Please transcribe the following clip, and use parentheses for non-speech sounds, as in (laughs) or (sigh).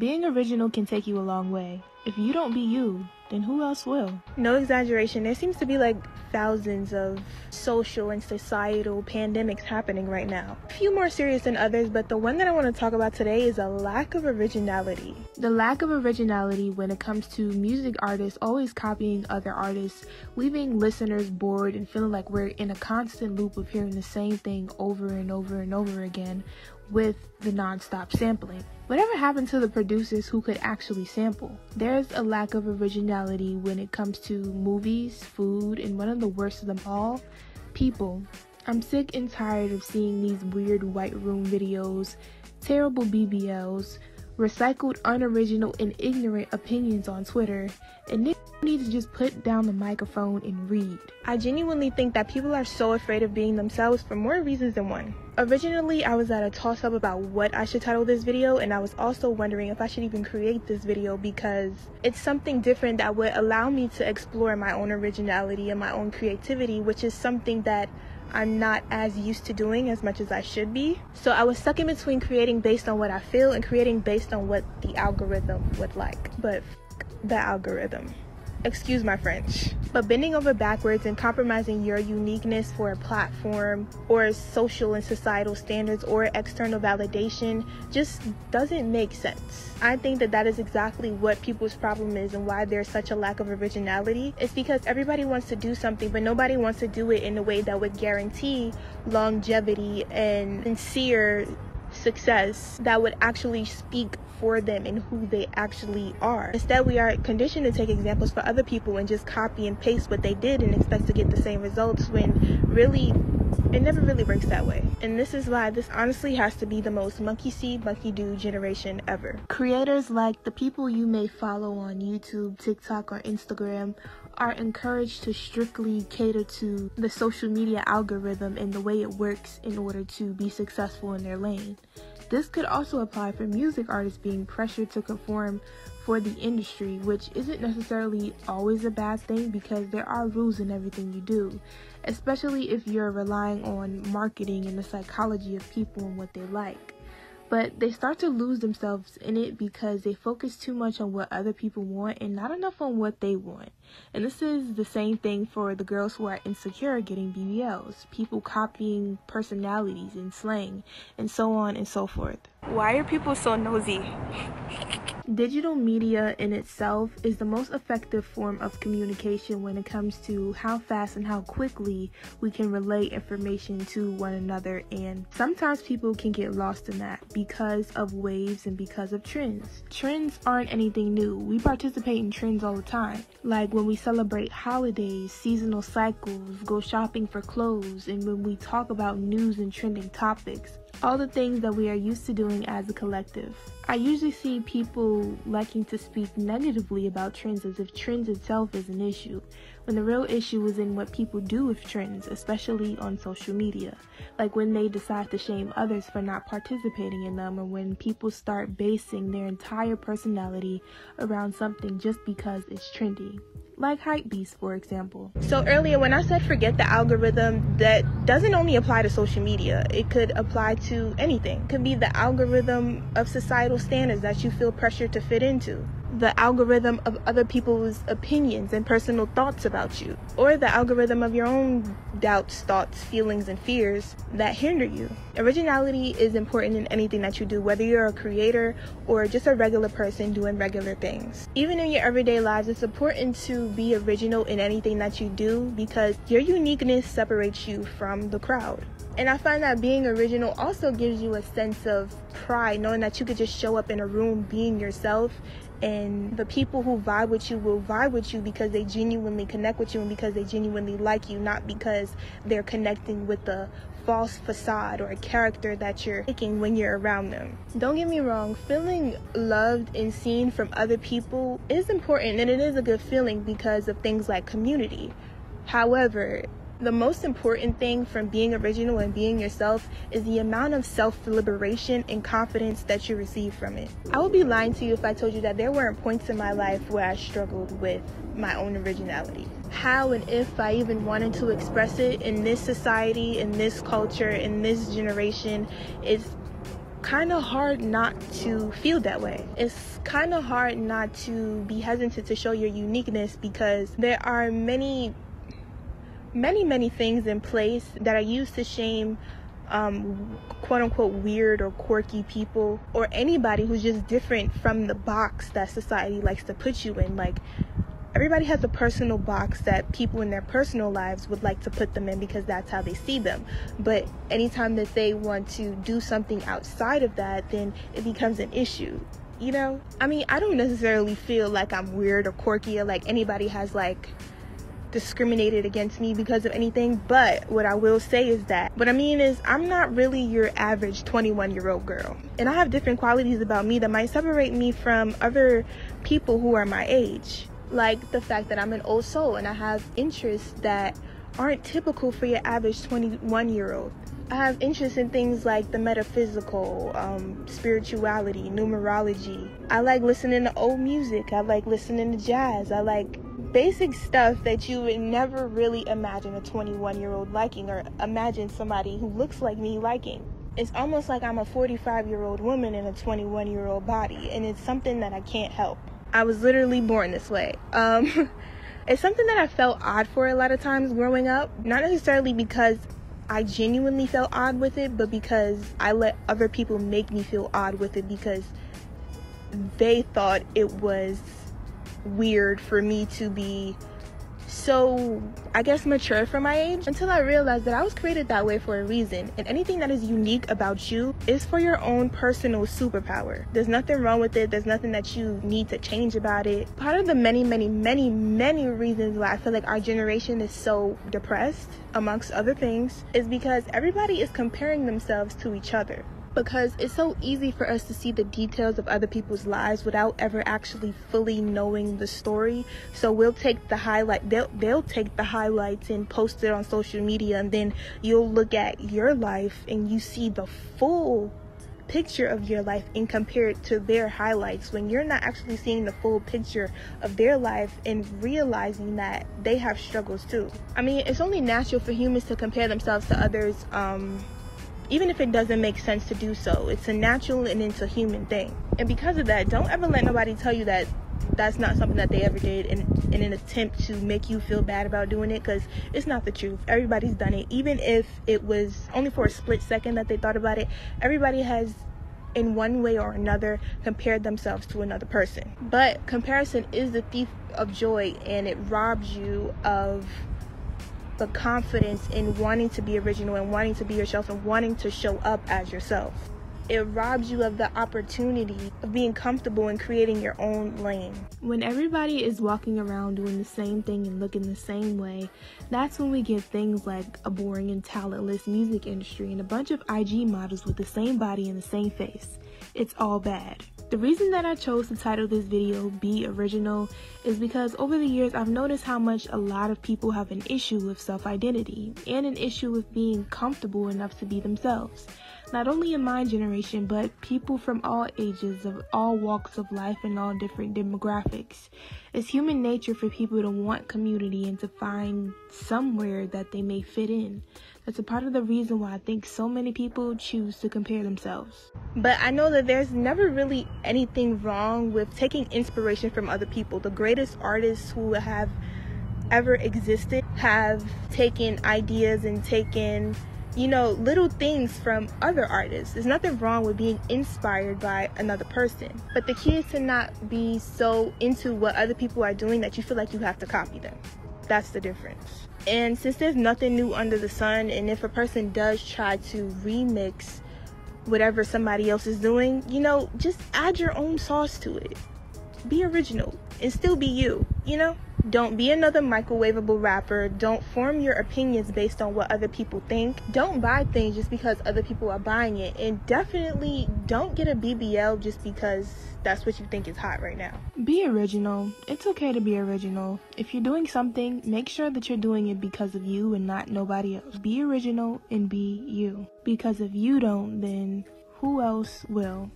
Being original can take you a long way. If you don't be you, then who else will? No exaggeration, there seems to be like thousands of social and societal pandemics happening right now. A few more serious than others, but the one that I want to talk about today is a lack of originality. The lack of originality when it comes to music artists always copying other artists, leaving listeners bored and feeling like we're in a constant loop of hearing the same thing over and over and over again with the non-stop sampling. Whatever happened to the producers who could actually sample? There's a lack of originality when it comes to movies, food, and one of the worst of them all, people. I'm sick and tired of seeing these weird white room videos, terrible BBLs, recycled unoriginal and ignorant opinions on Twitter, and need to just put down the microphone and read. I genuinely think that people are so afraid of being themselves for more reasons than one. Originally, I was at a toss up about what I should title this video, and I was also wondering if I should even create this video because it's something different that would allow me to explore my own originality and my own creativity, which is something that I'm not as used to doing as much as I should be. So I was stuck in between creating based on what I feel and creating based on what the algorithm would like. But the algorithm excuse my French. But bending over backwards and compromising your uniqueness for a platform or social and societal standards or external validation just doesn't make sense. I think that that is exactly what people's problem is and why there's such a lack of originality. It's because everybody wants to do something, but nobody wants to do it in a way that would guarantee longevity and sincere success that would actually speak for them and who they actually are. Instead, we are conditioned to take examples for other people and just copy and paste what they did and expect to get the same results when really it never really works that way. And this is why this honestly has to be the most monkey see, monkey do generation ever. Creators like the people you may follow on YouTube, TikTok, or Instagram are encouraged to strictly cater to the social media algorithm and the way it works in order to be successful in their lane. This could also apply for music artists being pressured to conform for the industry, which isn't necessarily always a bad thing because there are rules in everything you do, especially if you're relying on marketing and the psychology of people and what they like but they start to lose themselves in it because they focus too much on what other people want and not enough on what they want. And this is the same thing for the girls who are insecure getting BBLs, people copying personalities and slang, and so on and so forth. Why are people so nosy? Digital media in itself is the most effective form of communication when it comes to how fast and how quickly we can relay information to one another, and sometimes people can get lost in that because of waves and because of trends. Trends aren't anything new, we participate in trends all the time, like when we celebrate holidays, seasonal cycles, go shopping for clothes, and when we talk about news and trending topics all the things that we are used to doing as a collective. I usually see people liking to speak negatively about trends as if trends itself is an issue, when the real issue is in what people do with trends, especially on social media. Like when they decide to shame others for not participating in them, or when people start basing their entire personality around something just because it's trendy like Hypebeast, for example. So earlier when I said forget the algorithm, that doesn't only apply to social media. It could apply to anything. It could be the algorithm of societal standards that you feel pressured to fit into the algorithm of other people's opinions and personal thoughts about you, or the algorithm of your own doubts, thoughts, feelings, and fears that hinder you. Originality is important in anything that you do, whether you're a creator or just a regular person doing regular things. Even in your everyday lives, it's important to be original in anything that you do because your uniqueness separates you from the crowd. And I find that being original also gives you a sense of pride, knowing that you could just show up in a room being yourself and the people who vibe with you will vibe with you because they genuinely connect with you and because they genuinely like you, not because they're connecting with the false facade or a character that you're taking when you're around them. Don't get me wrong, feeling loved and seen from other people is important and it is a good feeling because of things like community. However, the most important thing from being original and being yourself is the amount of self liberation and confidence that you receive from it. I would be lying to you if I told you that there weren't points in my life where I struggled with my own originality. How and if I even wanted to express it in this society, in this culture, in this generation is kind of hard not to feel that way. It's kind of hard not to be hesitant to show your uniqueness because there are many, many, many things in place that are used to shame um, quote unquote weird or quirky people or anybody who's just different from the box that society likes to put you in. Like, everybody has a personal box that people in their personal lives would like to put them in because that's how they see them. But anytime that they want to do something outside of that, then it becomes an issue. You know? I mean, I don't necessarily feel like I'm weird or quirky or like anybody has like discriminated against me because of anything. But what I will say is that what I mean is I'm not really your average 21 year old girl. And I have different qualities about me that might separate me from other people who are my age. Like the fact that I'm an old soul and I have interests that aren't typical for your average 21 year old. I have interest in things like the metaphysical, um, spirituality, numerology. I like listening to old music. I like listening to jazz. I like basic stuff that you would never really imagine a 21 year old liking or imagine somebody who looks like me liking. It's almost like I'm a 45 year old woman in a 21 year old body, and it's something that I can't help. I was literally born this way. Um, (laughs) it's something that I felt odd for a lot of times growing up, not necessarily because I genuinely felt odd with it, but because I let other people make me feel odd with it because they thought it was weird for me to be so, I guess, mature for my age until I realized that I was created that way for a reason. And anything that is unique about you is for your own personal superpower. There's nothing wrong with it, there's nothing that you need to change about it. Part of the many, many, many, many reasons why I feel like our generation is so depressed, amongst other things, is because everybody is comparing themselves to each other because it's so easy for us to see the details of other people's lives without ever actually fully knowing the story. So we'll take the highlight they'll they'll take the highlights and post it on social media and then you'll look at your life and you see the full picture of your life and compare it to their highlights when you're not actually seeing the full picture of their life and realizing that they have struggles too. I mean, it's only natural for humans to compare themselves to others um even if it doesn't make sense to do so. It's a natural and it's a human thing. And because of that, don't ever let nobody tell you that that's not something that they ever did in, in an attempt to make you feel bad about doing it because it's not the truth. Everybody's done it. Even if it was only for a split second that they thought about it, everybody has in one way or another compared themselves to another person. But comparison is the thief of joy and it robs you of the confidence in wanting to be original and wanting to be yourself and wanting to show up as yourself. It robs you of the opportunity of being comfortable in creating your own lane. When everybody is walking around doing the same thing and looking the same way, that's when we get things like a boring and talentless music industry and a bunch of IG models with the same body and the same face. It's all bad. The reason that I chose to title this video Be Original is because over the years I've noticed how much a lot of people have an issue with self-identity and an issue with being comfortable enough to be themselves. Not only in my generation, but people from all ages, of all walks of life, and all different demographics. It's human nature for people to want community and to find somewhere that they may fit in. That's a part of the reason why I think so many people choose to compare themselves. But I know that there's never really anything wrong with taking inspiration from other people. The greatest artists who have ever existed have taken ideas and taken you know, little things from other artists. There's nothing wrong with being inspired by another person. But the key is to not be so into what other people are doing that you feel like you have to copy them. That's the difference. And since there's nothing new under the sun, and if a person does try to remix whatever somebody else is doing, you know, just add your own sauce to it. Be original and still be you, you know? Don't be another microwavable rapper. Don't form your opinions based on what other people think. Don't buy things just because other people are buying it. And definitely don't get a BBL just because that's what you think is hot right now. Be original. It's okay to be original. If you're doing something, make sure that you're doing it because of you and not nobody else. Be original and be you. Because if you don't, then who else will?